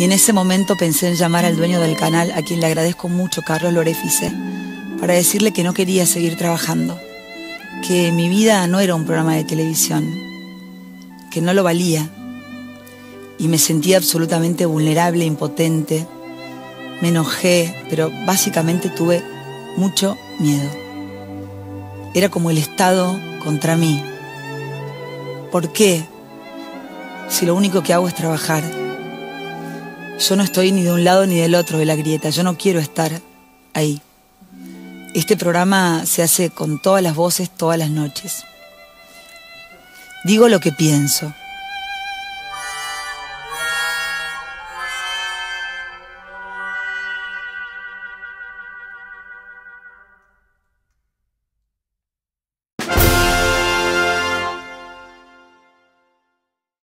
Y en ese momento pensé en llamar al dueño del canal, a quien le agradezco mucho, Carlos Lorefice, para decirle que no quería seguir trabajando, que mi vida no era un programa de televisión, que no lo valía. Y me sentía absolutamente vulnerable, impotente. Me enojé, pero básicamente tuve mucho miedo. Era como el Estado contra mí. ¿Por qué? Si lo único que hago es trabajar. Yo no estoy ni de un lado ni del otro de la grieta. Yo no quiero estar ahí. Este programa se hace con todas las voces todas las noches. Digo lo que pienso.